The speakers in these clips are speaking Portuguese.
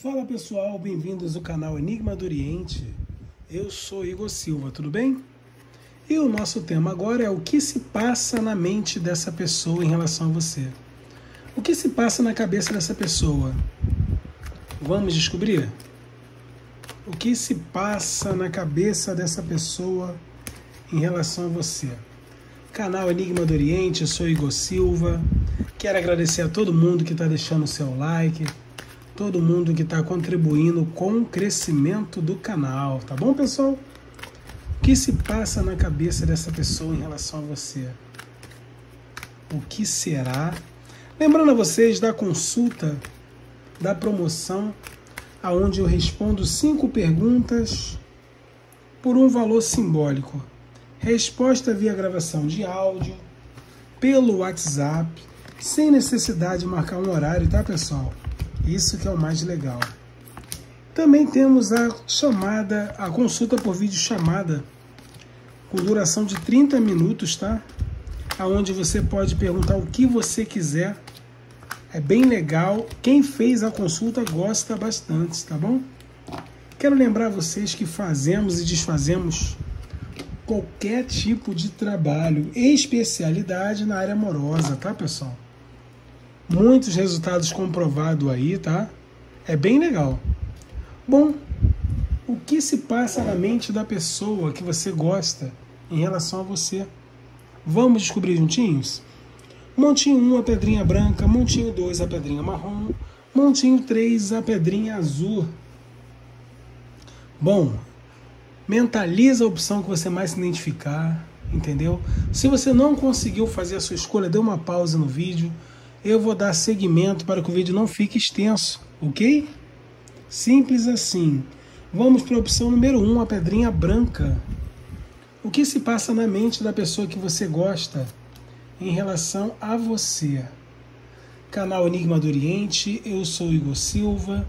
Fala pessoal, bem-vindos ao canal Enigma do Oriente. Eu sou Igor Silva, tudo bem? E o nosso tema agora é o que se passa na mente dessa pessoa em relação a você. O que se passa na cabeça dessa pessoa? Vamos descobrir? O que se passa na cabeça dessa pessoa em relação a você? Canal Enigma do Oriente, eu sou Igor Silva. Quero agradecer a todo mundo que está deixando o seu like, todo mundo que está contribuindo com o crescimento do canal, tá bom, pessoal? O que se passa na cabeça dessa pessoa em relação a você? O que será? Lembrando a vocês da consulta, da promoção, aonde eu respondo cinco perguntas por um valor simbólico. Resposta via gravação de áudio, pelo WhatsApp, sem necessidade de marcar um horário, tá pessoal? Isso que é o mais legal. Também temos a chamada, a consulta por vídeo chamada, com duração de 30 minutos, tá? Aonde você pode perguntar o que você quiser. É bem legal. Quem fez a consulta gosta bastante, tá bom? Quero lembrar vocês que fazemos e desfazemos qualquer tipo de trabalho, especialidade na área amorosa, tá, pessoal? Muitos resultados comprovados aí, tá? É bem legal. Bom, o que se passa na mente da pessoa que você gosta em relação a você? Vamos descobrir juntinhos? Montinho 1, a pedrinha branca. Montinho 2, a pedrinha marrom. Montinho 3, a pedrinha azul. Bom, mentaliza a opção que você mais se identificar, entendeu? Se você não conseguiu fazer a sua escolha, dê uma pausa no vídeo eu vou dar seguimento para que o vídeo não fique extenso, ok? Simples assim. Vamos para a opção número 1, um, a pedrinha branca. O que se passa na mente da pessoa que você gosta em relação a você? Canal Enigma do Oriente, eu sou Igor Silva.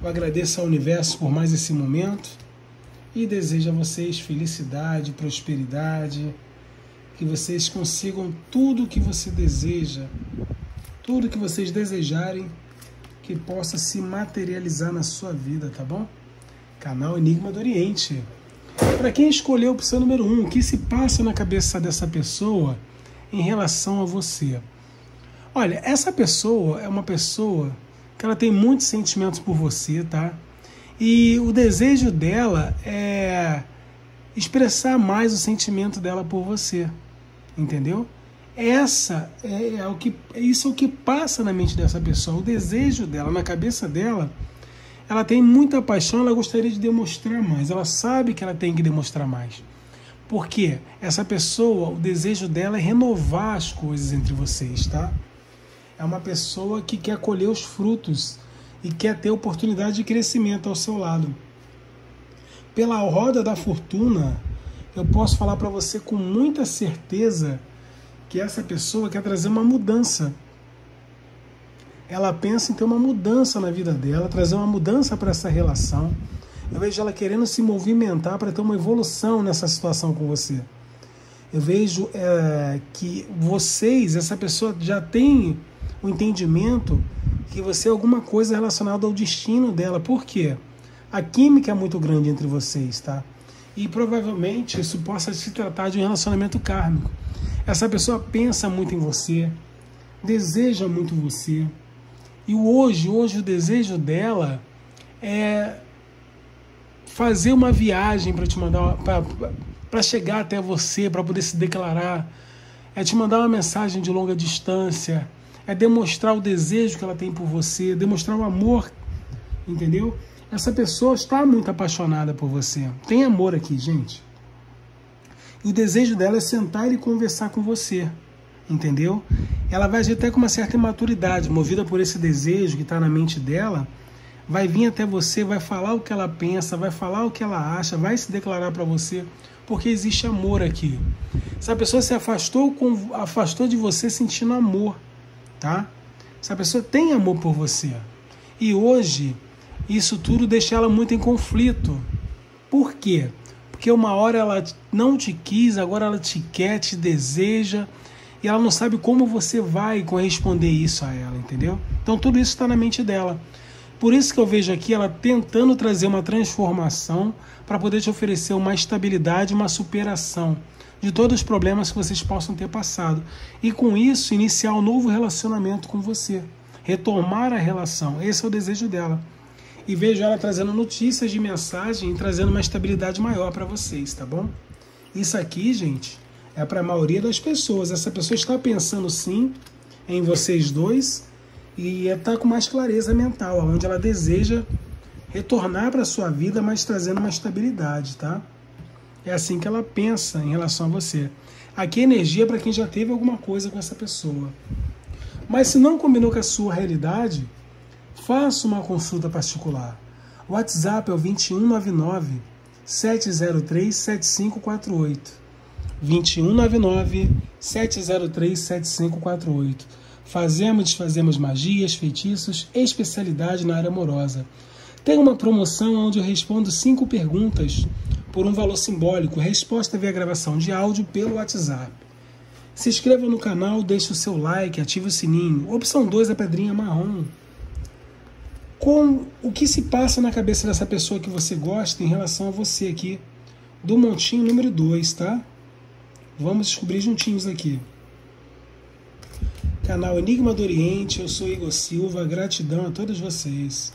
Eu agradeço ao universo por mais esse momento e desejo a vocês felicidade, prosperidade, que vocês consigam tudo o que você deseja tudo que vocês desejarem que possa se materializar na sua vida, tá bom? Canal Enigma do Oriente. Para quem escolheu a opção número 1, um, o que se passa na cabeça dessa pessoa em relação a você? Olha, essa pessoa é uma pessoa que ela tem muitos sentimentos por você, tá? E o desejo dela é expressar mais o sentimento dela por você, entendeu? Essa é, é, o que isso é o que passa na mente dessa pessoa, o desejo dela, na cabeça dela, ela tem muita paixão, ela gostaria de demonstrar mais, ela sabe que ela tem que demonstrar mais. Porque essa pessoa, o desejo dela é renovar as coisas entre vocês, tá? É uma pessoa que quer colher os frutos e quer ter oportunidade de crescimento ao seu lado. Pela roda da fortuna, eu posso falar para você com muita certeza que essa pessoa quer trazer uma mudança. Ela pensa em ter uma mudança na vida dela, trazer uma mudança para essa relação. Eu vejo ela querendo se movimentar para ter uma evolução nessa situação com você. Eu vejo é, que vocês, essa pessoa já tem o entendimento que você é alguma coisa relacionada ao destino dela. Por quê? A química é muito grande entre vocês, tá? E provavelmente isso possa se tratar de um relacionamento kármico. Essa pessoa pensa muito em você, deseja muito você. E hoje, hoje o desejo dela é fazer uma viagem para te mandar para chegar até você, para poder se declarar, é te mandar uma mensagem de longa distância, é demonstrar o desejo que ela tem por você, demonstrar o amor, entendeu? Essa pessoa está muito apaixonada por você. Tem amor aqui, gente. E o desejo dela é sentar e conversar com você, entendeu? Ela vai agir até com uma certa imaturidade, movida por esse desejo que está na mente dela, vai vir até você, vai falar o que ela pensa, vai falar o que ela acha, vai se declarar para você, porque existe amor aqui. Essa pessoa se afastou, afastou de você sentindo amor, tá? Essa pessoa tem amor por você. E hoje, isso tudo deixa ela muito em conflito. Por quê? Porque uma hora ela não te quis, agora ela te quer, te deseja, e ela não sabe como você vai corresponder isso a ela, entendeu? Então tudo isso está na mente dela. Por isso que eu vejo aqui ela tentando trazer uma transformação para poder te oferecer uma estabilidade, uma superação de todos os problemas que vocês possam ter passado. E com isso, iniciar um novo relacionamento com você. Retomar a relação. Esse é o desejo dela. E vejo ela trazendo notícias de mensagem e trazendo uma estabilidade maior para vocês, tá bom? Isso aqui, gente, é para a maioria das pessoas. Essa pessoa está pensando sim em vocês dois e está com mais clareza mental, onde ela deseja retornar para a sua vida, mas trazendo uma estabilidade, tá? É assim que ela pensa em relação a você. Aqui é energia para quem já teve alguma coisa com essa pessoa. Mas se não combinou com a sua realidade, faça uma consulta particular. O WhatsApp é o 2199 703 7548. 2199 703 7548. Fazemos e desfazemos magias, feitiços, especialidade na área amorosa. Tem uma promoção onde eu respondo cinco perguntas por um valor simbólico, resposta via gravação de áudio pelo WhatsApp. Se inscreva no canal, deixe o seu like, ative o sininho. Opção 2, a pedrinha marrom. Com o que se passa na cabeça dessa pessoa que você gosta em relação a você aqui, do montinho número 2, tá? Vamos descobrir juntinhos aqui. Canal Enigma do Oriente, eu sou Igor Silva, gratidão a todos vocês.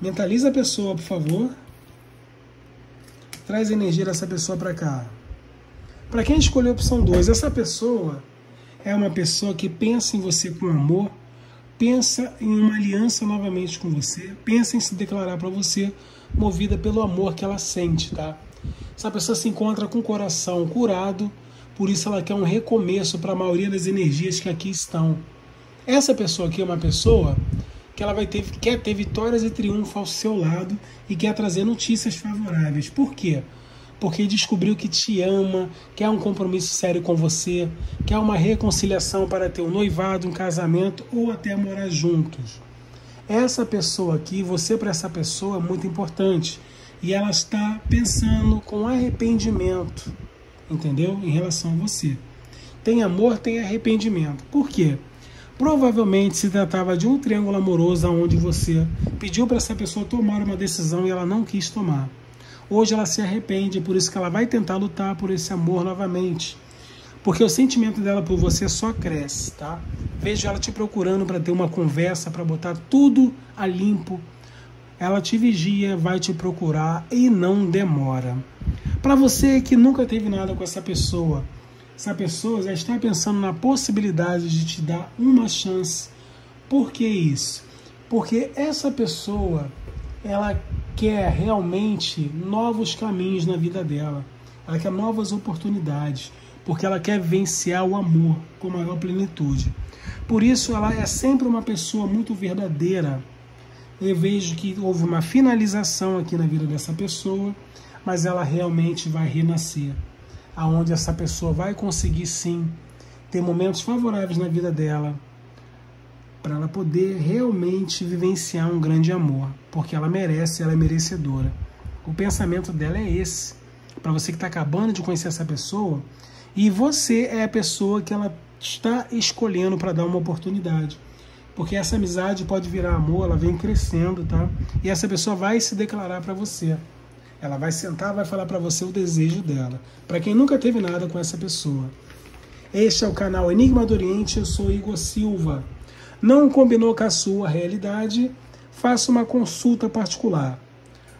Mentaliza a pessoa, por favor. Traz a energia dessa pessoa para cá. Para quem escolheu a opção 2, essa pessoa é uma pessoa que pensa em você com amor, pensa em uma aliança novamente com você, pensa em se declarar para você, movida pelo amor que ela sente, tá? Essa pessoa se encontra com o coração curado, por isso ela quer um recomeço para a maioria das energias que aqui estão. Essa pessoa aqui é uma pessoa que ela vai ter, quer ter vitórias e triunfo ao seu lado e quer trazer notícias favoráveis. Por quê? Porque descobriu que te ama, quer um compromisso sério com você, quer uma reconciliação para ter um noivado, um casamento ou até morar juntos. Essa pessoa aqui, você para essa pessoa é muito importante e ela está pensando com arrependimento, entendeu? Em relação a você. Tem amor, tem arrependimento. Por quê? Provavelmente se tratava de um triângulo amoroso onde você pediu para essa pessoa tomar uma decisão e ela não quis tomar. Hoje ela se arrepende, por isso que ela vai tentar lutar por esse amor novamente. Porque o sentimento dela por você só cresce, tá? Vejo ela te procurando para ter uma conversa, para botar tudo a limpo. Ela te vigia, vai te procurar e não demora. Para você que nunca teve nada com essa pessoa, essa pessoa já está pensando na possibilidade de te dar uma chance. Por que isso? Porque essa pessoa, ela quer realmente novos caminhos na vida dela. Ela quer novas oportunidades, porque ela quer vencer o amor com maior plenitude. Por isso, ela é sempre uma pessoa muito verdadeira. Eu vejo que houve uma finalização aqui na vida dessa pessoa, mas ela realmente vai renascer aonde essa pessoa vai conseguir sim ter momentos favoráveis na vida dela, para ela poder realmente vivenciar um grande amor, porque ela merece, ela é merecedora. O pensamento dela é esse. Para você que está acabando de conhecer essa pessoa, e você é a pessoa que ela está escolhendo para dar uma oportunidade. Porque essa amizade pode virar amor, ela vem crescendo, tá? E essa pessoa vai se declarar para você. Ela vai sentar, vai falar para você o desejo dela. Para quem nunca teve nada com essa pessoa. Este é o canal Enigma do Oriente, eu sou Igor Silva. Não combinou com a sua realidade? Faça uma consulta particular.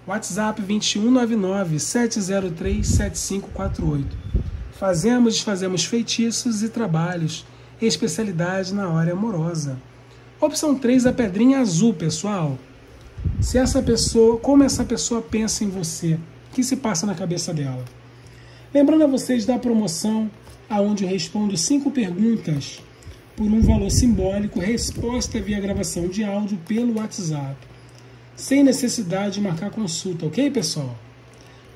WhatsApp 2199 703 7548. Fazemos e desfazemos feitiços e trabalhos. Especialidade na área amorosa. Opção 3, a pedrinha azul, pessoal. Se essa pessoa, como essa pessoa pensa em você, o que se passa na cabeça dela? Lembrando a vocês da promoção aonde eu respondo cinco perguntas por um valor simbólico, resposta via gravação de áudio pelo WhatsApp, sem necessidade de marcar consulta, ok, pessoal?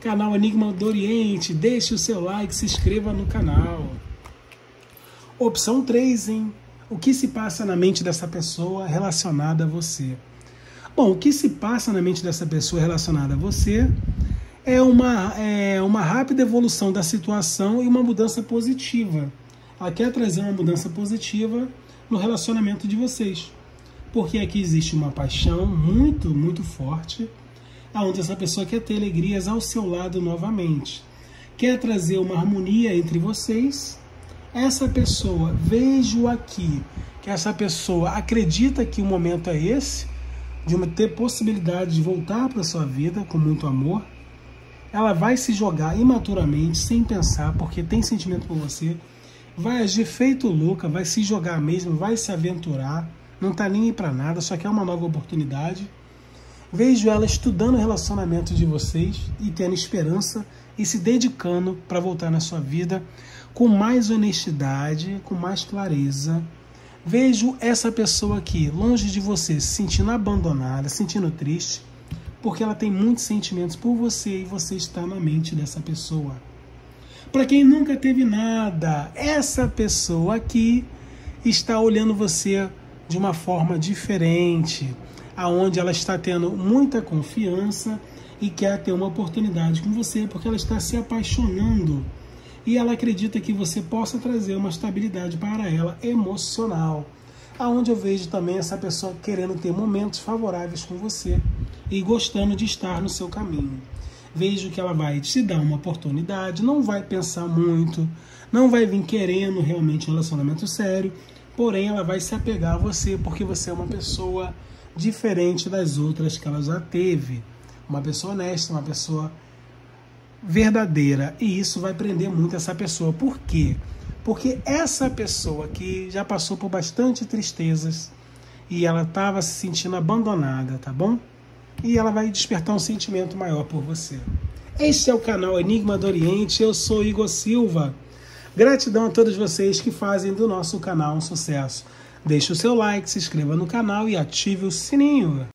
Canal Enigma do Oriente, deixe o seu like, se inscreva no canal. Opção 3, hein? O que se passa na mente dessa pessoa relacionada a você? Bom, o que se passa na mente dessa pessoa relacionada a você é uma, é uma rápida evolução da situação e uma mudança positiva. Ela quer trazer uma mudança positiva no relacionamento de vocês. Porque aqui existe uma paixão muito, muito forte, aonde essa pessoa quer ter alegrias ao seu lado novamente. Quer trazer uma harmonia entre vocês. Essa pessoa, vejo aqui que essa pessoa acredita que o momento é esse, de uma, ter possibilidade de voltar para sua vida com muito amor. Ela vai se jogar imaturamente, sem pensar, porque tem sentimento por você. Vai agir feito louca, vai se jogar mesmo, vai se aventurar não está nem para nada, só quer uma nova oportunidade. Vejo ela estudando o relacionamento de vocês e tendo esperança e se dedicando para voltar na sua vida com mais honestidade, com mais clareza. Vejo essa pessoa aqui, longe de você, se sentindo abandonada, se sentindo triste, porque ela tem muitos sentimentos por você e você está na mente dessa pessoa. Para quem nunca teve nada, essa pessoa aqui está olhando você de uma forma diferente, aonde ela está tendo muita confiança e quer ter uma oportunidade com você, porque ela está se apaixonando e ela acredita que você possa trazer uma estabilidade para ela emocional. Aonde eu vejo também essa pessoa querendo ter momentos favoráveis com você e gostando de estar no seu caminho. Vejo que ela vai te dar uma oportunidade, não vai pensar muito, não vai vir querendo realmente um relacionamento sério, porém ela vai se apegar a você porque você é uma pessoa diferente das outras que ela já teve. Uma pessoa honesta, uma pessoa verdadeira. E isso vai prender muito essa pessoa. Por quê? Porque essa pessoa que já passou por bastante tristezas e ela estava se sentindo abandonada, tá bom? E ela vai despertar um sentimento maior por você. Este é o canal Enigma do Oriente, eu sou Igor Silva. Gratidão a todos vocês que fazem do nosso canal um sucesso. Deixe o seu like, se inscreva no canal e ative o sininho.